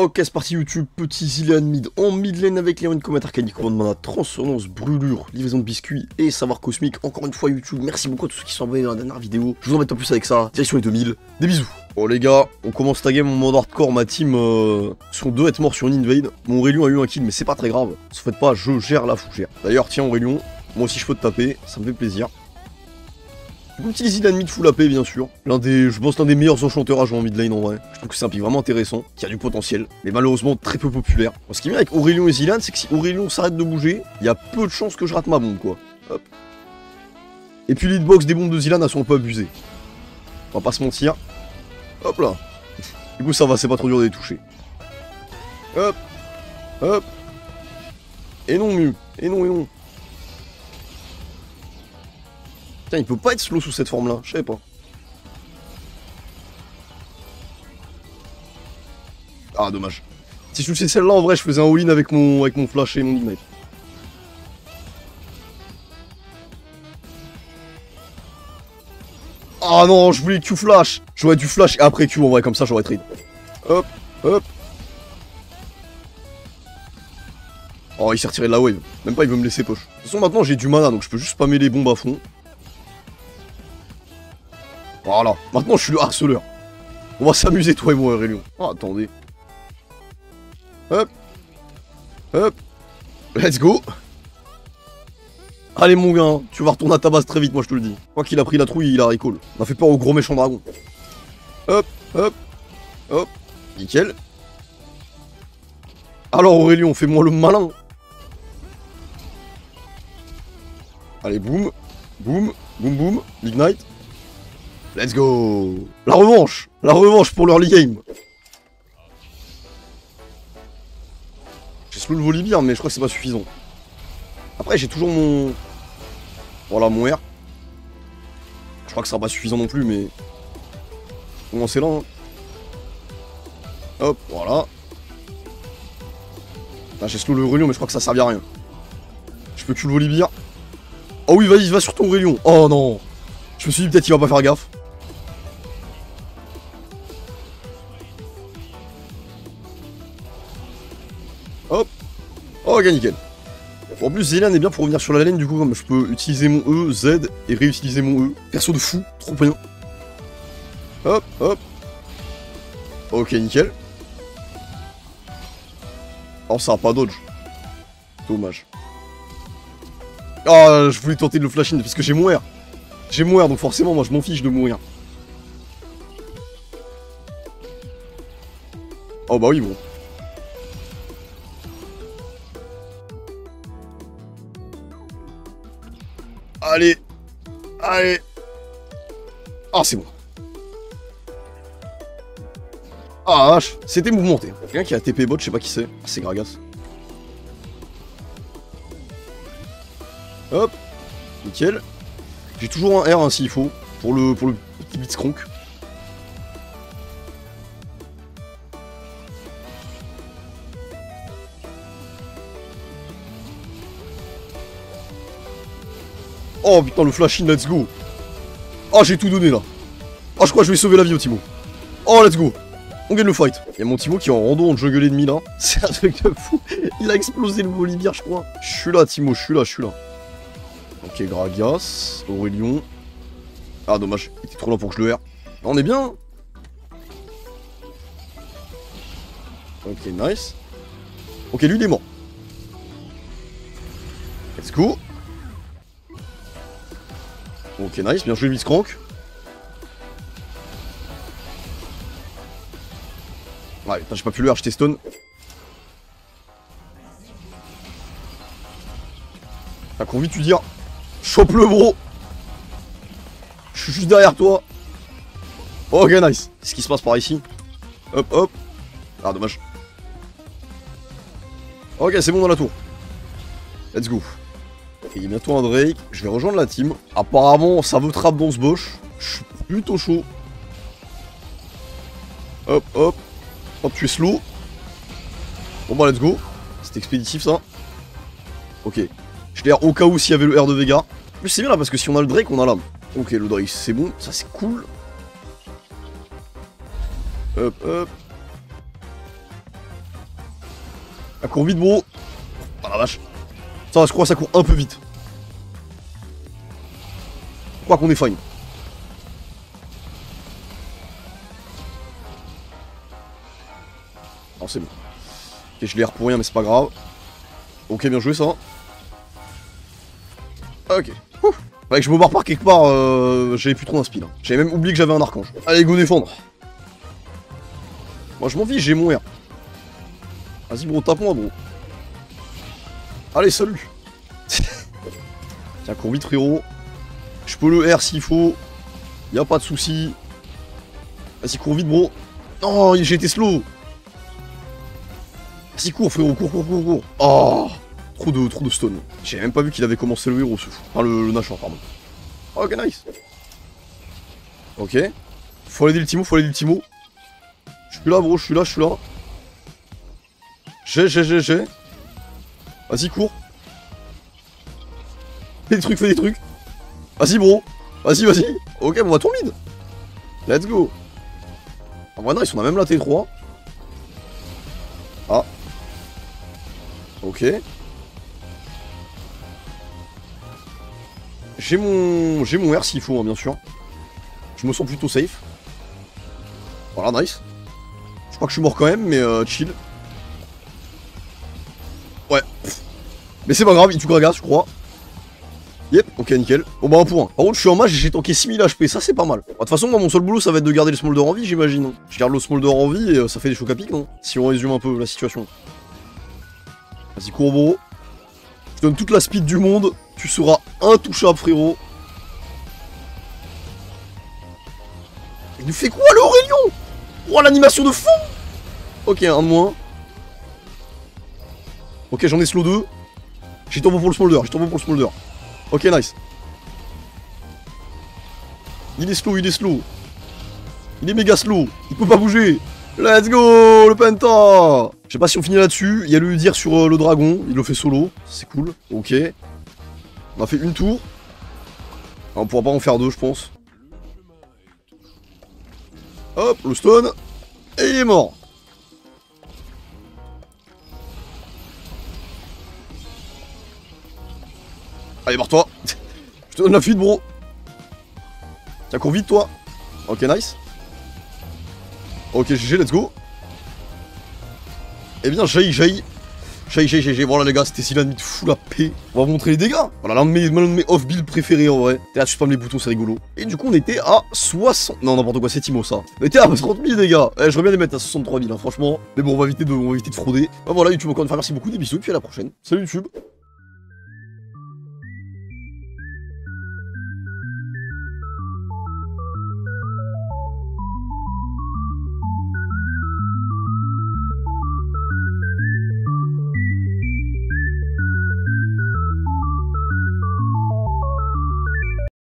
Ok, c'est parti YouTube, petit Zilean mid en mid lane avec Léon Comet Arcanique, commande mana, transcendance, brûlure, livraison de biscuits et savoir cosmique. Encore une fois YouTube, merci beaucoup à tous ceux qui sont abonnés dans la dernière vidéo. Je vous embête pas plus avec ça, direction les 2000, des bisous. Bon les gars, on commence ta game en mode hardcore, ma team euh, sont deux être morts sur une invade. Mon Aurélien a eu un kill mais c'est pas très grave, ne faites pas, je gère la fougère. D'ailleurs tiens Aurélien, moi aussi je peux te taper, ça me fait plaisir. Coup, petit Zilean mid full AP bien sûr. L'un des, je pense l'un des meilleurs enchanteurs à jouer en mid lane en vrai. Je trouve que c'est un pick vraiment intéressant, qui a du potentiel, mais malheureusement très peu populaire. Ce qui est bien avec Aurélien et Zilean, c'est que si Aurélien s'arrête de bouger, il y a peu de chances que je rate ma bombe quoi. Hop. Et puis l'hitbox des bombes de Zilan, elles sont un peu abusées. On va pas se mentir. Hop là. Du coup ça va, c'est pas trop dur de les toucher. Hop. Hop. Et non mieux. Et non et non. Putain, il peut pas être slow sous cette forme-là, je savais pas. Ah, dommage. Si je touchais celle-là, en vrai, je faisais un all-in avec mon, avec mon flash et mon ignite. Ah non, je voulais Q-flash J'aurais du flash et après Q, en vrai, comme ça, j'aurais trade. Hop, hop. Oh, il s'est retiré de la wave. Même pas, il veut me laisser poche. De toute façon, maintenant, j'ai du mana, donc je peux juste spammer les bombes à fond. Voilà, maintenant je suis le harceleur. On va s'amuser toi et moi Aurélien. Ah, attendez. Hop. Hop. Let's go. Allez mon gars, tu vas retourner à ta base très vite, moi je te le dis. Quoi qu'il a pris la trouille, il a recall. On a fait peur au gros méchant dragon. Hop, hop, hop. Nickel. Alors Aurélien, fais-moi le malin. Allez, boum, boum, boum, boum, ignite. Let's go La revanche La revanche pour l'early game J'ai slow le Volibear, mais je crois que c'est pas suffisant. Après, j'ai toujours mon... Voilà, mon R. Je crois que ça sera pas suffisant non plus, mais... Comment c'est là, hein. Hop, voilà. Là, j'ai slow le Aurelion, mais je crois que ça servira à rien. Je peux tuer le Volibear. Oh oui, vas-y, va sur ton Aurelion. Oh non Je me suis dit, peut-être qu'il va pas faire gaffe. Ok, nickel. En plus, Zélan est bien pour revenir sur la laine, du coup, comme je peux utiliser mon E, Z, et réutiliser mon E. Perso de fou, trop bien. Hop, hop. Ok, nickel. Oh, ça a pas dodge. Dommage. Ah, je voulais tenter de le flash in, parce que j'ai mon R. J'ai mon R, donc forcément, moi, je m'en fiche de mourir. Oh bah oui, bon. Allez Allez Ah, c'est bon. Ah, vache C'était mouvementé. Quelqu'un qui a TP bot, je sais pas qui c'est. Ah, c'est Gragas. Hop Nickel. J'ai toujours un R hein, s'il faut, pour le, pour le petit blitzcrank. Oh putain, le flash in, let's go. Oh, j'ai tout donné là. Oh, je crois que je vais sauver la vie au Timo. Oh, let's go. On gagne le fight. Il y a mon Timo qui est en rando en jungle ennemi là. C'est un truc de fou. Il a explosé le Volibear, je crois. Je suis là, Timo, je suis là, je suis là. Ok, Gragas, Aurelion. Ah, dommage. Il était trop lent pour que je le R. On est bien. Ok, nice. Ok, lui, il est mort. Let's go. Ok, nice, bien joué, Blitzcrank. Ouais, putain, j'ai pas pu le j'étais stone. T'as envie de tu dire Chope le bro Je suis juste derrière toi. Ok, nice. Qu'est-ce qui se passe par ici? Hop, hop. Ah, dommage. Ok, c'est bon dans la tour. Let's go. Il a bientôt un Drake, je vais rejoindre la team. Apparemment, ça veut trap dans ce bosch. Je suis plutôt chaud. Hop, hop. Hop, tu es slow. Bon bah, let's go. C'est expéditif, ça. Ok. Je l'ai au cas où s'il y avait le R de Vega. Plus, c'est bien là, parce que si on a le Drake, on a l'âme. Ok, le Drake, c'est bon. Ça, c'est cool. Hop, hop. Ça court vite, bro. Ah la vache. Ça, je crois que ça court un peu vite. Je crois qu'on est fine. Non, c'est bon. Ok, je l'ai pour rien, mais c'est pas grave. Ok, bien joué, ça. Ok. Fallait que je me barre par quelque part, euh, j'avais plus trop d'inspi là. J'avais même oublié que j'avais un archange. Allez, go défendre. Moi, je m'en fiche, j'ai mon R. Vas-y, gros, tape-moi, bro. Allez, salut Tiens, cours vite, frérot. Je peux le R s'il faut. Y a pas de souci. Vas-y, cours vite, bro. Non, j'ai été slow. Vas-y, cours, frérot, cours, cours, cours, cours. Oh Trop de, trop de stone. J'ai même pas vu qu'il avait commencé le héros, ce fou. Enfin, le, le pardon. Ok, nice. Ok. Faut aller l'ultimo, faut aller l'ultimo. Je suis là, bro, je suis là, je suis là. J'ai, j'ai, j'ai, j'ai. Vas-y, cours. Fais des trucs, fais des trucs. Vas-y, bro. Vas-y, vas-y. Ok, bon, on va tout mid. Let's go. Vrai, non, ils sont même la T3. Ah. Ok. J'ai mon... J'ai mon R s'il faut, hein, bien sûr. Je me sens plutôt safe. Voilà, nice. Je crois que je suis mort quand même, mais euh, chill. Mais c'est pas grave, il tue Gragas, je crois. Yep, ok, nickel. Bon bah un point. Par contre, je suis en match et j'ai tanké 6000 HP, ça c'est pas mal. De toute façon, moi mon seul boulot ça va être de garder le smolder en vie, j'imagine. hein. Je garde le smolder en vie et euh, ça fait des chocs à pic, non Si on résume un peu la situation. Vas-y, Courbeau. Je donne toute la speed du monde. Tu seras intouchable, frérot. Il nous fait quoi, l'Aurélien Oh, l'animation de fond Ok, un moins. Ok, j'en ai slow 2. J'ai tombé pour le smolder, j'ai tombé pour le smolder. Ok, nice. Il est slow, il est slow. Il est méga slow. Il peut pas bouger. Let's go, le penta Je sais pas si on finit là-dessus. Il y a le dire sur euh, le dragon. Il le fait solo. C'est cool. Ok. On a fait une tour. On pourra pas en faire deux, je pense. Hop, le stone. Et il est mort. Allez, barre-toi. Je te donne la fuite, bro. Tiens, cours vite, toi. Ok, nice. Ok, GG, let's go. Eh bien, jaillit, jaillit. Jaillit, jaillit, jaillit. Voilà, les gars, c'était Silan de fou la paix. On va vous montrer les dégâts. Voilà, l'un de mes, mes off-build préférés, en vrai. T'es là, tu spams les boutons, c'est rigolo. Et du coup, on était à 60... Non, n'importe quoi, c'est Timo, ça. On était à 30 000 dégâts. Eh, j'aurais bien les mettre à 63 000, hein, franchement. Mais bon, on va éviter de, on va éviter de frauder. Bah voilà, YouTube, encore une fois, merci beaucoup, des bisous, et puis à la prochaine. Salut, YouTube.